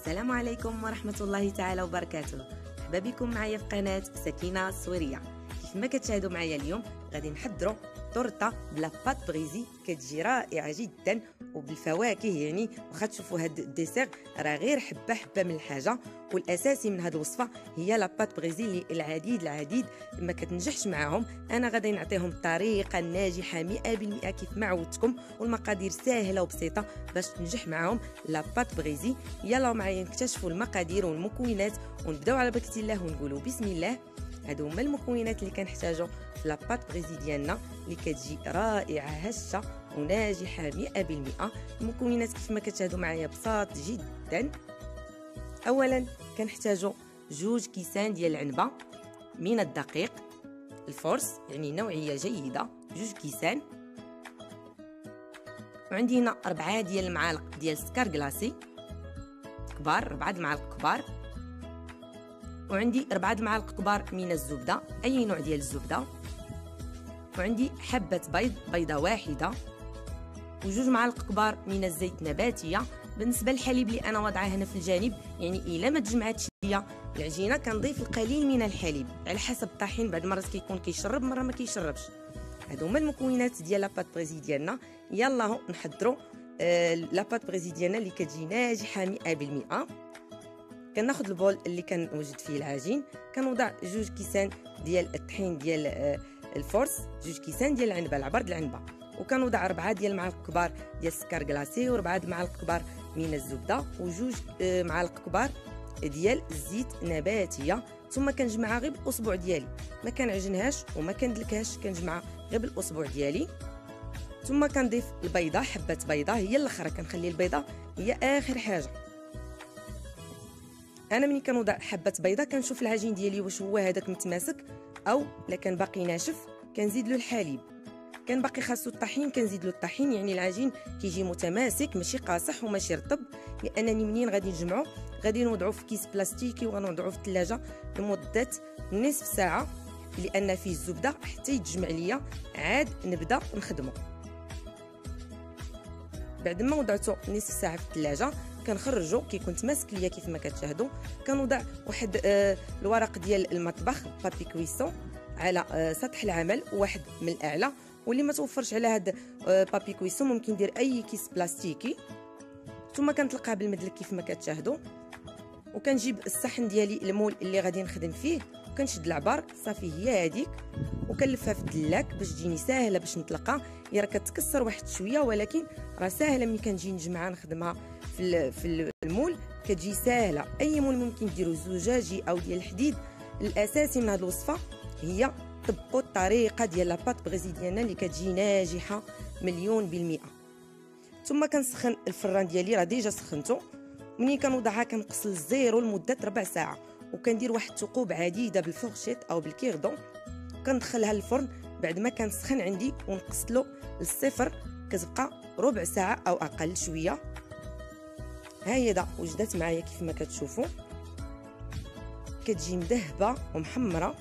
السلام عليكم ورحمة الله تعالى وبركاته. مرحبا بكم معايا في قناة سكينة السورية كيف ما كتشاهدوا معايا اليوم غادي نحضروا تورته ب la pâte brisée كتجي رائعه جدا وبالفواكه يعني واخا تشوفوا هاد ال dessert راه غير حبة حبة من الحاجة والأساسي من هاد الوصفة هي la pâte brisée اللي العديد العديد ما كتنجحش معاهم. أنا غادي نعطيهم الطريقة الناجحه 100% كيف ما عودتكم والمقادير سهله وبسيطة باش تنجح معاهم. la pâte brisée يلا معايا نكتشفوا المقادير والمكونات ونبداو على بركه الله ونقولوا بسم الله. هادو هما المكونات اللي كنحتاجو في la pâte brisée ديالنا اللي كتجي رائعة هشة وناجحة 100% المكونات كيف ما كتشاهدوا معايا بساط جدا. اولا كنحتاجو جوج كيسان ديال العنبة من الدقيق ال force يعني نوعية جيدة جوج كيسان. وعندي هنا أربعة ديال المعالق ديال السكر كلاصي كبار ربعة المعالق كبار. وعندي ربعة المعالق كبار من الزبدة أي نوع ديال الزبدة؟ وعندي حبة بيض بيضة واحدة. وجوج معالق كبار من الزيت نباتية. بالنسبة للحليب اللي أنا واضعاه هنا في الجانب يعني إلا ما تجمعتش ليا العجينة كنضيف القليل من الحليب على حسب الطحين بعد مرات كيكون كيشرب مرة ما كيشربش. هادو هما المكونات ديال la pâte brisée ديالنا. يلا نحضروا آه la pâte brisée ديالنا اللي كتجي ناجحة 100% كناخذ ال bol اللي كنوجد فيه العجين كنوضع جوج كيسان ديال الطحين ديال آه، ال force جوج كيسان ديال العنبة العبر العنبة. وكنوضع ربعة ديال المعالق كبار ديال السكر glacé وربعة المعالق كبار من الزبدة وجوج آه، معالق كبار ديال الزيت نباتية. ثم كنجمعها غير بالاصبع ديالي. ما كنعجنهاش وما كندلكهاش كنجمعها غير بالاصبع ديالي. ثم كنضيف البيضة حبة بيضة هي الآخر كنخلي البيضة هي آخر حاجة. أنا ملي كنوضع حبة بيضة كنشوف العجين ديالي واش هو هذاك متماسك أو لا كان باقي ناشف كنزيد له الحليب. كان باقي خاصو الطحين كنزيد له الطحين يعني العجين كيجي متماسك ماشي قاصح وماشي رطب لأنني منين غادي نجمعو؟ غادي نوضعو في كيس بلاستيكي وغنوضعو في الثلاجه لمدة نصف ساعة لأن فيه الزبدة حتى يتجمع ليا عاد نبدأ نخدمو. بعد ما وضعته نصف ساعة في الثلاجه كنخرجو كيكون تماسك ليا كيف ما كتشاهدوا كنوضع واحد آه الورق ديال المطبخ بابي كويسون على آه سطح العمل وواحد من الأعلى. واللي ما توفرش على هاد آه بابي كويسون ممكن ندير أي كيس بلاستيكي. ثم كنطلقها بالمدلك كيف ما كتشاهدوا وكنجيب الصحن ديالي المول اللي غادي نخدم فيه. وكنشد العبار صافي هي هذيك وكنلفها في الدلاك باش تجيني ساهلة باش نطلقها هي راه كتكسر واحد شوية ولكن راه ساهلة ملي كنجي نجمعها نخدمها في في المول. كتجي ساهلة. أي مول ممكن ديروا زجاجي أو ديال الحديد. الأساسي من هذه الوصفة هي طبقوا الطريقة ديال la pâte brisée ديالنا اللي كتجي ناجحة مليون بالمئة. ثم كنسخن الفران ديالي راه déjà سخنته منين كنوضعها كنقص ال zéro لمدة ربع ساعة وكندير واحد الثقوب عديدة بال fourchette أو بال cure-dent. كندخلها للفرن بعد ما كنسخن عندي ونقص له للصفر كتبقى ربع ساعة أو أقل شوية. ها هي دا وجدات معايا كيف ما كتشوفوا كتجي مذهبه ومحمرة.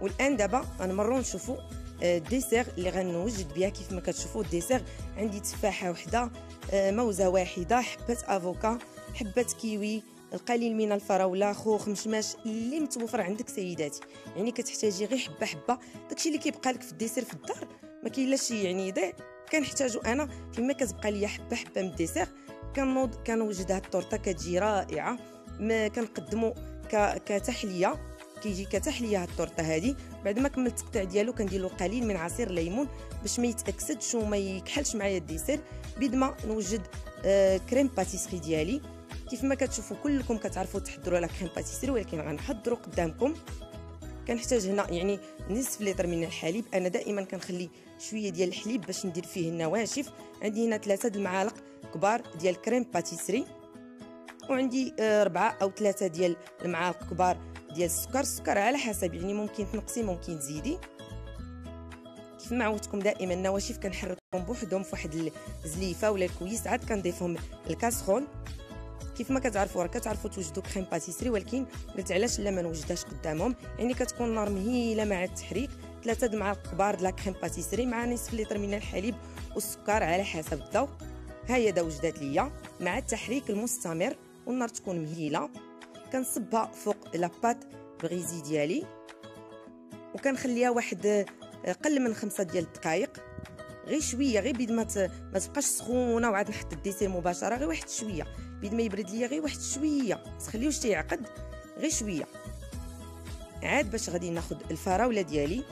والآن دابا غنمروا نشوفوا ال dessert آه، اللي غنوجد بها كيف ما كتشوفوا ال dessert عندي تفاحة وحدة آه، موزة واحدة. حبه avocat حبه كيوي القليل من الفراولة. خوخ مشماش اللي متوفر عندك سيداتي. يعني كتحتاجي غير حبة حبة. داكشي اللي كيبقى لك في ال dessert في الدار ما كاين شي يعني يضيع. كنحتاجو أنا فيما كتبقى ليا حبة حبة من ال dessert. كنوض كنوجد هاد التورتة كتجي رائعة. ما كنقدمو كتحلية. كيجي كتحليه هاد التورتة هادي. بعد ما كملت التقطيع ديالو كندير له قليل من عصير الليمون باش ما يتأكسدش وما يكحلش معايا ال dessert. بيد ما نوجد آه crème pâtissière ديالي. كيف ما كتشوفوا كلكم كتعرفوا تحضروا على crème pâtissière ولكن غنحضروا قدامكم. كنحتاج هنا يعني نصف لتر من الحليب. أنا دائما كنخلي شوية ديال الحليب باش ندير فيه النواشف عندي هنا ثلاثة المعالق كبار ديال كريم باتيسري. وعندي آه، أربعة أو ثلاثة ديال المعالق كبار ديال السكر. السكر على حسب يعني ممكن تنقصي ممكن تزيدي. كيف ما عودتكم دائما النواشف كنحركهم بوحدهم في واحد الزليفة ولا الكويس عاد كنضيفهم الكاسرون كيف ما كتعرفوا راه كتعرفوا توجدوا كريم باتيسري ولكن قلت علاش لا ما نوجدهاش قدامهم. يعني كتكون النار مهيلة مع التحريك ثلاثة د المعالق كبار د la crème pâtissière مع نصف لتر من الحليب والسكر على حسب الذوق ها هي دا وجدات ليا. مع التحريك المستمر والنار تكون مهيلة. كنصبها فوق la pâte brisée ديالي وكنخليها واحد قل من خمسة ديال الدقائق غير شوية غير بيد ما ما تبقاش سخونة وعاد نحط ال dessert مباشرة غير واحد شوية. بيد ما يبرد ليا غير واحد شوية. تخليوش تيعقد غير شوية. عاد باش غادي ناخذ الفراولة ديالي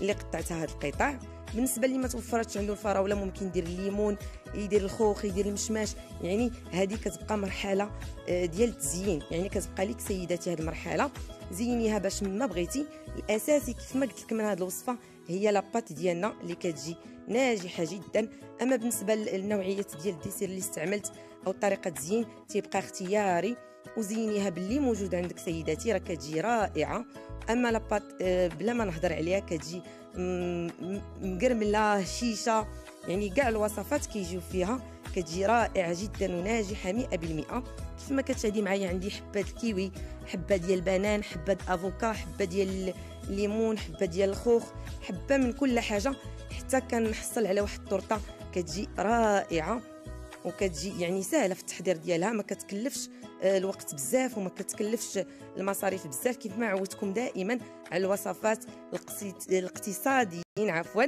اللي قطعتها هاد القطع. بالنسبة اللي ما توفرتش عنده الفراوله ممكن يدير الليمون يدير الخوخ يدير المشماش يعني هذه كتبقى مرحلة آه، ديال التزيين. يعني كتبقى لك سيداتي هذه المرحلة. زينيها باش ما بغيتي. الأساسي كيف ما قلت لك من هذه الوصفة هي la pâte ديالنا اللي كتجي ناجحة جدا. أما بالنسبة للنوعيه ديال ال dessert اللي استعملت أو طريقة التزيين تيبقى اختياري. وزينيها باللي موجود عندك سيداتي راه كتجي رائعة. أما لاباط آه، بلا ما نهضر عليها كتجي مقرمله شيشة. يعني كاع الوصفات كيجيو فيها كتجي رائعة جدا وناجحة 100% كيف ما كتشاهدي معايا عندي حبه الكيوي حبة ديال البنان حبة أفوكا حبة ديال الليمون حبة ديال الخوخ حبة من كل حاجة. حتى كنحصل على واحد الطورطه كتجي رائعة. وكتجي يعني سهلة في التحضير ديالها ما كتكلفش آه، الوقت بزاف وما كتكلفش المصاريف بزاف. كيف ما عودتكم دائما على الوصفات الاقتصاديين عفوا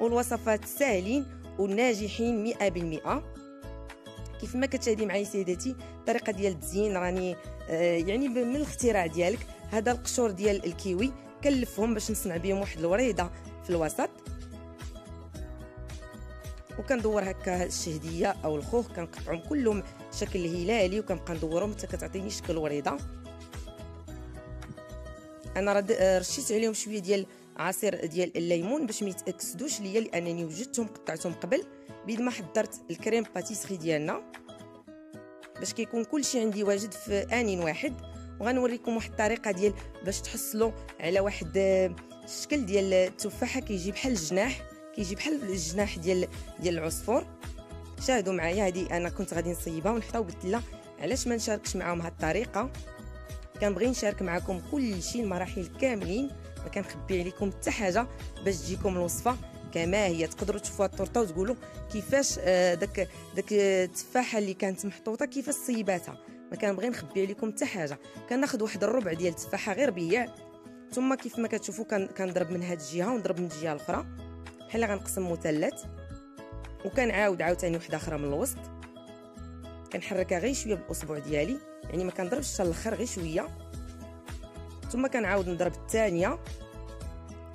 والوصفات الساهلين والناجحين 100% كيف ما كتشاهدي معايا سيداتي الطريقة ديال التزيين راني آه، يعني من الاختراع ديالك. هذا القشور ديال الكيوي كنلفهم باش نصنع بهم واحد الوريضة في الوسط. وكندور هكا الشهديه أو الخوخ كنقطعهم كلهم شكل هلالي وكنبقى ندورهم حتى كتعطيني شكل وريضه أنا رشيت عليهم شوية ديال عصير ديال الليمون باش ما يتأكسدوش ليا لأنني وجدتهم قطعتهم قبل بيد ما حضرت الكريم باتيسري ديالنا. باش كيكون كلشي عندي واجد في ان واحد وغنوريكم واحد الطريقة ديال باش تحصلوا على واحد الشكل ديال التفاحة كيجي بحال الجناح. كيجي بحال الجناح ديال ديال العصفور. شاهدوا معايا هذه أنا كنت غادي نصيبها ونحطها وقلت لا علاش ما نشاركش معاهم هاد الطريقة. كنبغي نشارك معكم كل شيء المراحل كاملين. ما كنخبي عليكم حتى حاجة باش تجيكم الوصفة. كما هي تقدروا تشوفوا الطورطه وتقولوا كيفاش آه، داك داك التفاحه اللي كانت محطوطة كيفاش صيباتها. ما كنبغي نخبي عليكم حتى حاجة. كناخذ واحد الربع ديال التفاحة غير بيع. ثم كيف ما كتشوفوا كنضرب من هاد الجهة ونضرب من الجهة الأخرى. بحال غنقسم مثلث وكنعاود عاوتاني وحده أخرى من الوسط. كنحركها غير شوية بالاصبع ديالي يعني ما كنضربش حتى الأخر غير شوية. ثم كنعاود نضرب الثانية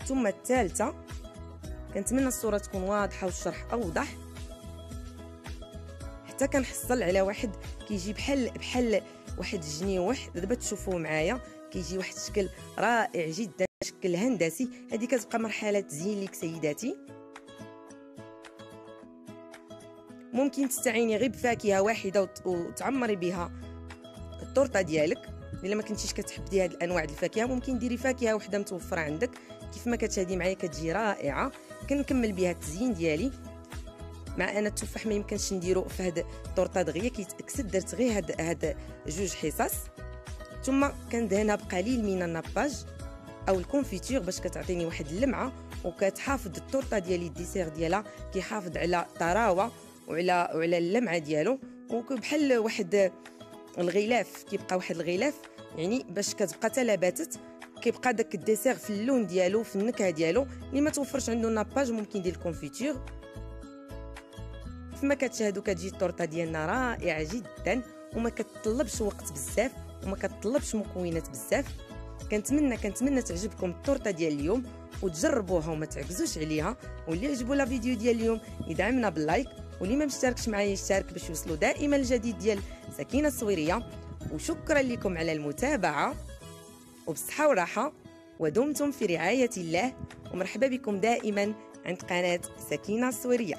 ثم الثالثة. كنتمنى الصورة تكون واضحة والشرح أوضح. حتى كنحصل على واحد كيجي بحال بحال واحد الجنيوح دابا تشوفوه معايا كيجي واحد الشكل رائع جدا. شكل هندسي. هذه كتبقى مرحلة تزيين ليك سيداتي. ممكن تستعيني غير بفاكهة واحدة وتعمري بها الطورطه ديالك. إلا ما كنتيش كتحبي هاد الأنواع ديال الفاكهة ممكن ديري فاكهة وحدة متوفرة عندك. كيف ما كتشاهدي معايا كتجي رائعة. كنكمل بها التزيين ديالي. مع أن التفاح ما يمكنش نديرو في هاد الطورطه دغيا كيتأكسد درت غير هاد هاد جوج حصص. ثم كندهنها بقليل من ال nappage أو ال confiture باش كتعطيني واحد اللمعة وكتحافظ الطورطه ديالي ال dessert ديالها كيحافظ على الطراوه وعلى وعلى اللمعة ديالو. وبحال واحد الغلاف كيبقى واحد الغلاف يعني باش كتبقى حتى باتت كيبقى داك ال dessert في اللون ديالو في النكهة ديالو. اللي ما توفرش عنده nappage ممكن يدير ال confiture كما كتشاهدوا كتجي الطورطه ديالنا رائعة جدا وما كتطلبش وقت بزاف وما كتطلبش مكونات بزاف. كنتمنى كنتمنى تعجبكم الطورطه ديال اليوم وتجربوها وما تعكزوش عليها. واللي عجبو la vidéo ديال اليوم يدعمنا بال like واللي ما مشتركش معايا يشترك باش يوصلوا دائما الجديد ديال سكينة الصويرية. وشكرا لكم على المتابعة وبصحة وراحة ودمتم في رعاية الله. ومرحبا بكم دائما عند قناة سكينة الصويرية.